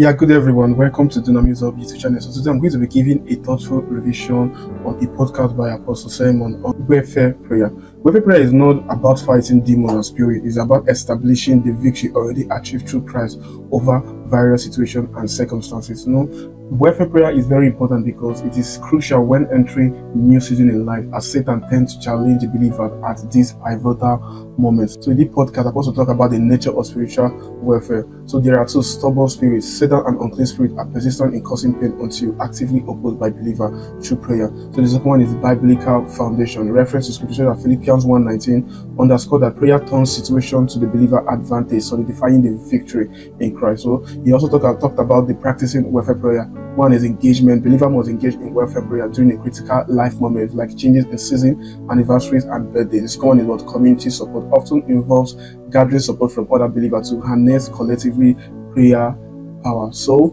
Yeah, good everyone. Welcome to Dunamis Hub YouTube channel. So today I'm going to be giving a thoughtful revision on a podcast by Apostle Selman on warfare prayer. Warfare prayer is not about fighting demons and spirit. It's about establishing the victory already achieved through Christ over various situations and circumstances. You know, Warfare prayer is very important because it is crucial when entering new season in life as Satan tends to challenge the believer at these pivotal moments. So in this podcast, I also talk about the nature of spiritual warfare. So there are two stubborn spirits. Satan and unclean spirit are persistent in causing pain until actively opposed by believer through prayer. So the second one is biblical foundation. Reference to scripture that Philippians 1.19 underscore that prayer turns situation to the believer advantage, solidifying the victory in Christ. So he also talked, talked about the practicing warfare prayer one is engagement. Believer must engage in warfare prayer during a critical life moment like changes in season, anniversaries, and birthdays. The second one is what community support often involves gathering support from other believers to harness collectively prayer power. So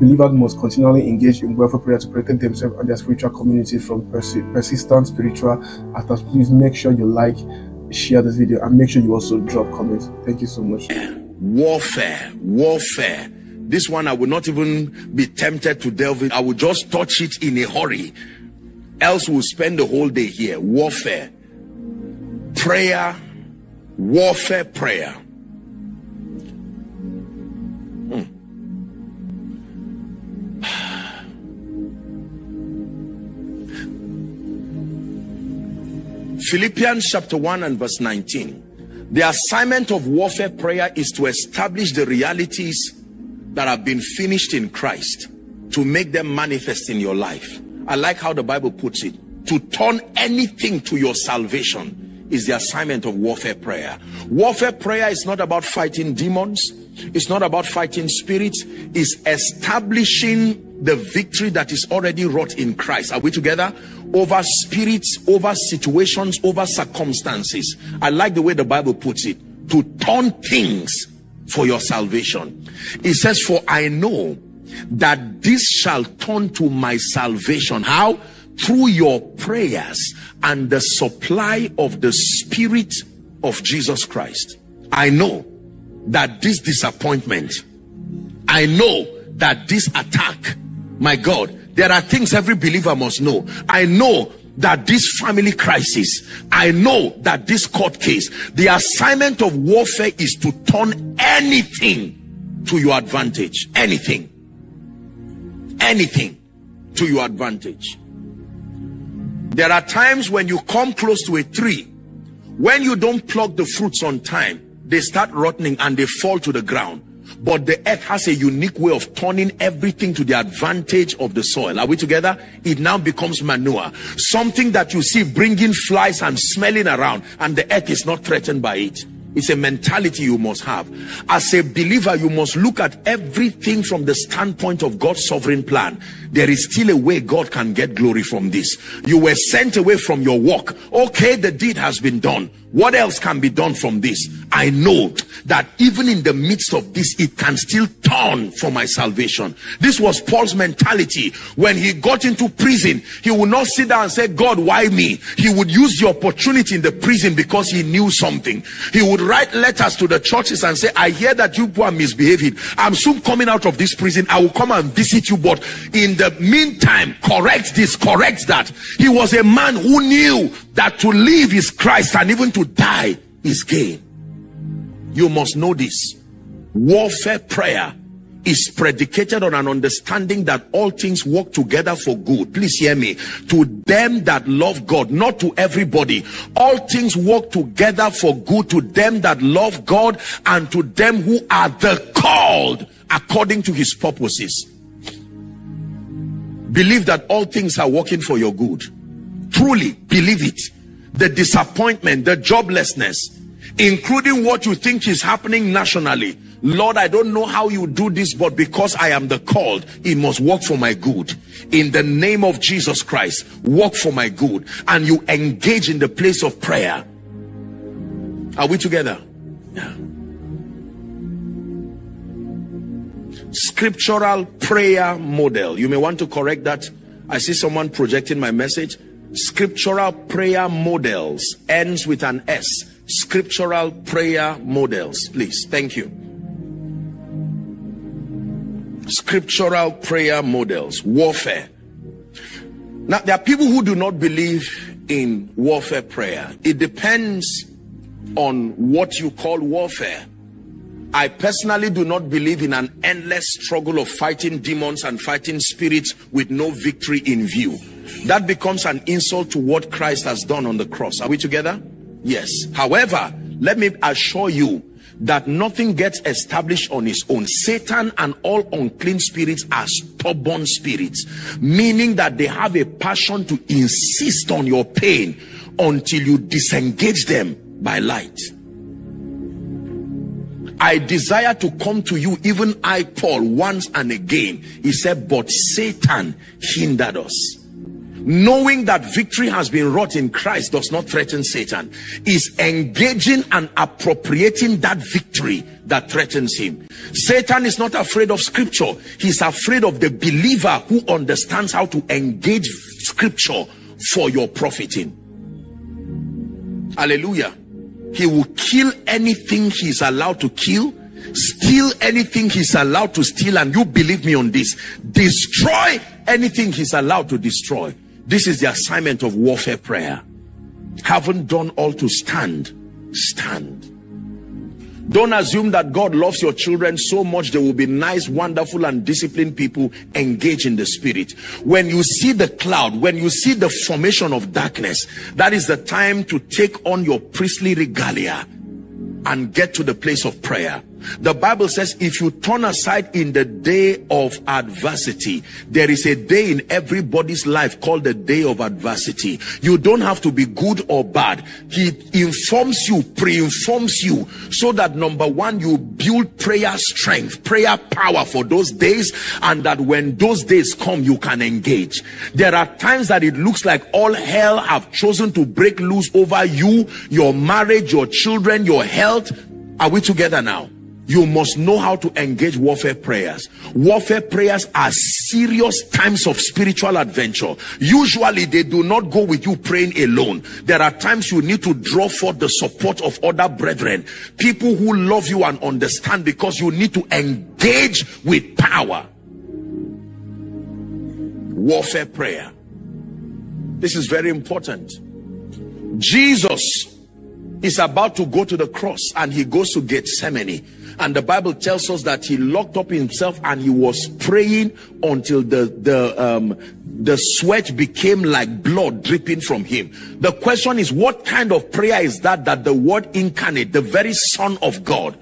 believers must continually engage in warfare prayer to protect themselves and their spiritual community from persi- persistent spiritual attacks. Please make sure you like, share this video, and make sure you also drop comments. Thank you so much. Warfare, warfare this one I will not even be tempted to delve in. I will just touch it in a hurry. Else we'll spend the whole day here. Warfare, prayer, warfare, prayer. Hmm. Philippians chapter 1 and verse 19. The assignment of warfare prayer is to establish the realities that have been finished in Christ to make them manifest in your life. I like how the Bible puts it. To turn anything to your salvation is the assignment of warfare prayer. Warfare prayer is not about fighting demons. It's not about fighting spirits. It's establishing the victory that is already wrought in Christ. Are we together? Over spirits, over situations, over circumstances. I like the way the Bible puts it. To turn things for your salvation. It says, For I know that this shall turn to my salvation. How? Through your prayers and the supply of the Spirit of Jesus Christ. I know that this disappointment, I know that this attack, my God, there are things every believer must know. I know that this family crisis, I know that this court case, the assignment of warfare is to turn anything to your advantage. Anything. Anything to your advantage. There are times when you come close to a tree, when you don't pluck the fruits on time, they start rotting and they fall to the ground. But the earth has a unique way of turning everything to the advantage of the soil. Are we together? It now becomes manure. Something that you see bringing flies and smelling around, and the earth is not threatened by it. It's a mentality you must have. As a believer, you must look at everything from the standpoint of God's sovereign plan. There is still a way God can get glory from this. You were sent away from your work. Okay, the deed has been done. What else can be done from this? I know that even in the midst of this, it can still turn for my salvation. This was Paul's mentality. When he got into prison, he would not sit down and say, God, why me? He would use the opportunity in the prison because he knew something. He would write letters to the churches and say, I hear that you are misbehaving. I'm soon coming out of this prison. I will come and visit you. But in the meantime, correct this, correct that. He was a man who knew that to live is Christ and even to die is gain. You must know this. Warfare prayer is predicated on an understanding that all things work together for good. Please hear me. To them that love God, not to everybody. All things work together for good to them that love God and to them who are the called according to his purposes. Believe that all things are working for your good. Truly believe it. The disappointment, the joblessness, including what you think is happening nationally. Lord, I don't know how you do this, but because I am the called, it must work for my good. In the name of Jesus Christ, work for my good. And you engage in the place of prayer. Are we together? Yeah. Scriptural prayer model. You may want to correct that. I see someone projecting my message. Scriptural prayer models ends with an S. Scriptural prayer models, please. Thank you. scriptural prayer models, warfare. Now, there are people who do not believe in warfare prayer. It depends on what you call warfare. I personally do not believe in an endless struggle of fighting demons and fighting spirits with no victory in view. That becomes an insult to what Christ has done on the cross. Are we together? Yes. However, let me assure you that nothing gets established on its own. Satan and all unclean spirits are stubborn spirits, meaning that they have a passion to insist on your pain until you disengage them by light. I desire to come to you, even I, Paul, once and again. He said, but Satan hindered us. Knowing that victory has been wrought in Christ does not threaten Satan, is engaging and appropriating that victory that threatens him. Satan is not afraid of scripture, he's afraid of the believer who understands how to engage scripture for your profiting. Hallelujah. He will kill anything he's allowed to kill, steal anything he's allowed to steal, and you believe me on this destroy anything he's allowed to destroy. This is the assignment of warfare prayer. Haven't done all to stand, stand. Don't assume that God loves your children so much they will be nice, wonderful, and disciplined people. Engage in the spirit. When you see the cloud, when you see the formation of darkness, that is the time to take on your priestly regalia and get to the place of prayer. The Bible says if you turn aside in the day of adversity, there is a day in everybody's life called the day of adversity. You don't have to be good or bad. He informs you, pre-informs you so that number one, you build prayer strength, prayer power for those days and that when those days come, you can engage. There are times that it looks like all hell have chosen to break loose over you, your marriage, your children, your health. Are we together now? You must know how to engage warfare prayers. Warfare prayers are serious times of spiritual adventure. Usually they do not go with you praying alone. There are times you need to draw forth the support of other brethren, people who love you and understand because you need to engage with power. Warfare prayer. This is very important. Jesus is about to go to the cross and he goes to Gethsemane and the bible tells us that he locked up himself and he was praying until the the um the sweat became like blood dripping from him. The question is what kind of prayer is that that the word incarnate the very son of god?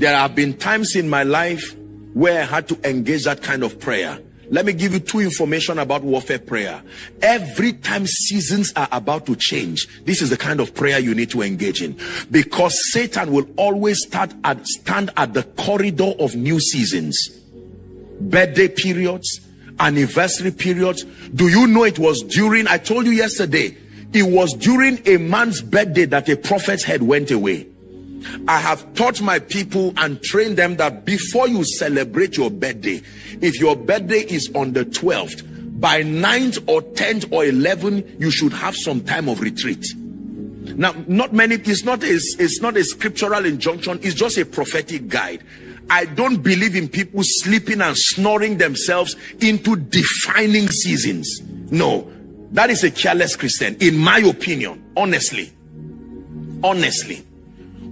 There have been times in my life where i had to engage that kind of prayer let me give you two information about warfare prayer. Every time seasons are about to change, this is the kind of prayer you need to engage in because Satan will always start at stand at the corridor of new seasons. Birthday periods, anniversary periods. Do you know it was during I told you yesterday, it was during a man's birthday that a prophet's head went away. I have taught my people and trained them that before you celebrate your birthday, if your birthday is on the 12th, by 9th or 10th or 11th, you should have some time of retreat. Now, not many, it's not a, it's not a scriptural injunction, it's just a prophetic guide. I don't believe in people sleeping and snoring themselves into defining seasons. No, that is a careless Christian, in my opinion, honestly. Honestly.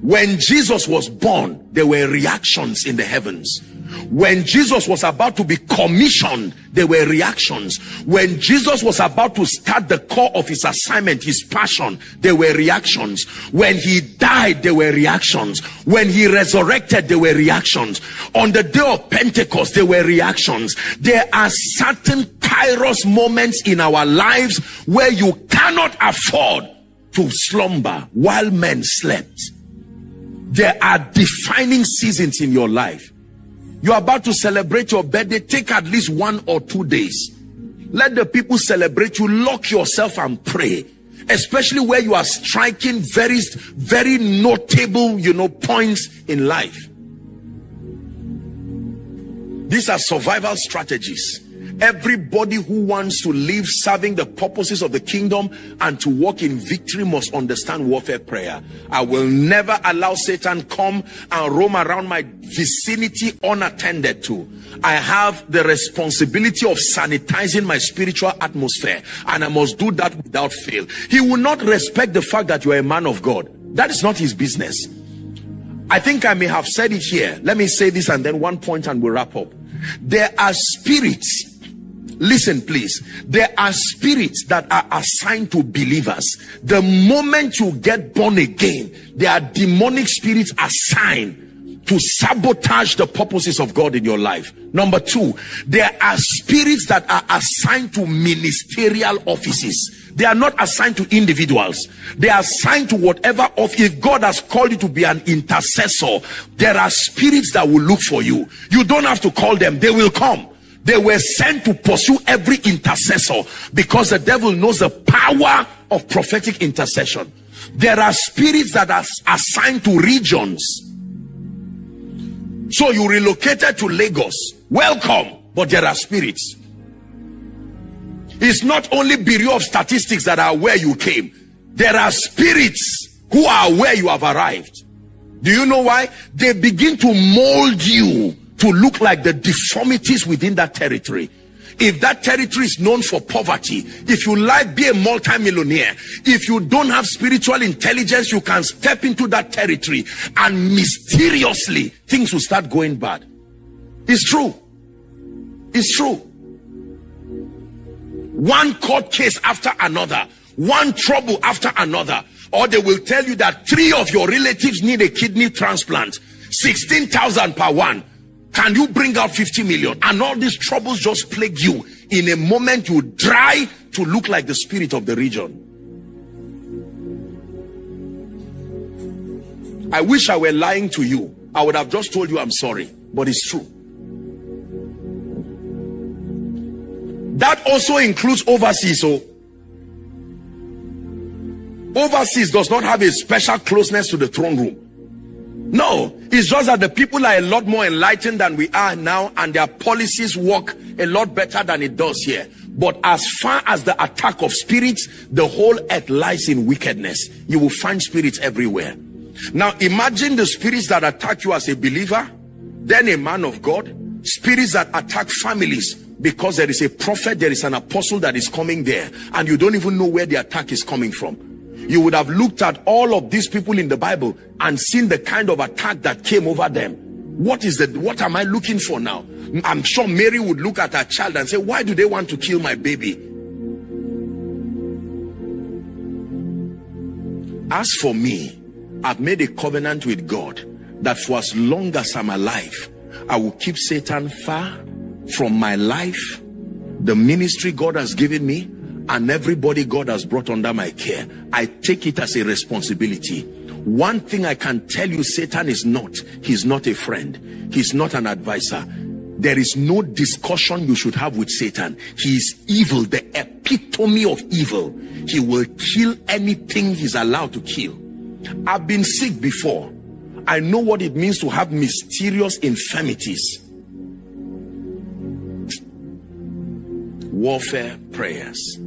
When Jesus was born, there were reactions in the heavens. When Jesus was about to be commissioned, there were reactions. When Jesus was about to start the core of his assignment, his passion, there were reactions. When he died, there were reactions. When he resurrected, there were reactions. On the day of Pentecost, there were reactions. There are certain kairos moments in our lives where you cannot afford to slumber while men slept. There are defining seasons in your life. You're about to celebrate your birthday, take at least one or two days. Let the people celebrate you, lock yourself and pray. Especially where you are striking very, very notable, you know, points in life. These are survival strategies. Everybody who wants to live serving the purposes of the kingdom and to walk in victory must understand warfare prayer. I will never allow Satan come and roam around my vicinity unattended to. I have the responsibility of sanitizing my spiritual atmosphere and I must do that without fail. He will not respect the fact that you are a man of God. That is not his business. I think I may have said it here. Let me say this and then one point and we'll wrap up. There are spirits Listen, please. There are spirits that are assigned to believers. The moment you get born again, there are demonic spirits assigned to sabotage the purposes of God in your life. Number two, there are spirits that are assigned to ministerial offices. They are not assigned to individuals. They are assigned to whatever of if God has called you to be an intercessor, there are spirits that will look for you. You don't have to call them, they will come. They were sent to pursue every intercessor because the devil knows the power of prophetic intercession. There are spirits that are assigned to regions. So you relocated to Lagos. Welcome. But there are spirits it's not only Bureau of Statistics that are where you came. There are spirits who are where you have arrived. Do you know why? They begin to mold you to look like the deformities within that territory. If that territory is known for poverty, if you like be a multimillionaire, if you don't have spiritual intelligence, you can step into that territory and mysteriously things will start going bad. It's true. It's true one court case after another, one trouble after another. Or they will tell you that three of your relatives need a kidney transplant, 16,000 per one. Can you bring out 50 million? And all these troubles just plague you. In a moment, you dry to look like the spirit of the region. I wish I were lying to you. I would have just told you I'm sorry, but it's true. That also includes overseas. So overseas does not have a special closeness to the throne room. No, it's just that the people are a lot more enlightened than we are now, and their policies work a lot better than it does here. But as far as the attack of spirits, the whole earth lies in wickedness. You will find spirits everywhere. Now imagine the spirits that attack you as a believer, then a man of God, spirits that attack families, because there is a prophet, there is an apostle that is coming there, and you don't even know where the attack is coming from. You would have looked at all of these people in the Bible and seen the kind of attack that came over them. What is the what am I looking for now? I'm sure Mary would look at her child and say, Why do they want to kill my baby? As for me, I've made a covenant with God that for as long as I'm alive, I will keep Satan far from my life, the ministry God has given me, and everybody God has brought under my care. I take it as a responsibility. One thing I can tell you, Satan is not. He's not a friend. He's not an advisor. There is no discussion you should have with Satan. He is evil, the epitome of evil. He will kill anything he's allowed to kill. I've been sick before. I know what it means to have mysterious infirmities. warfare prayers.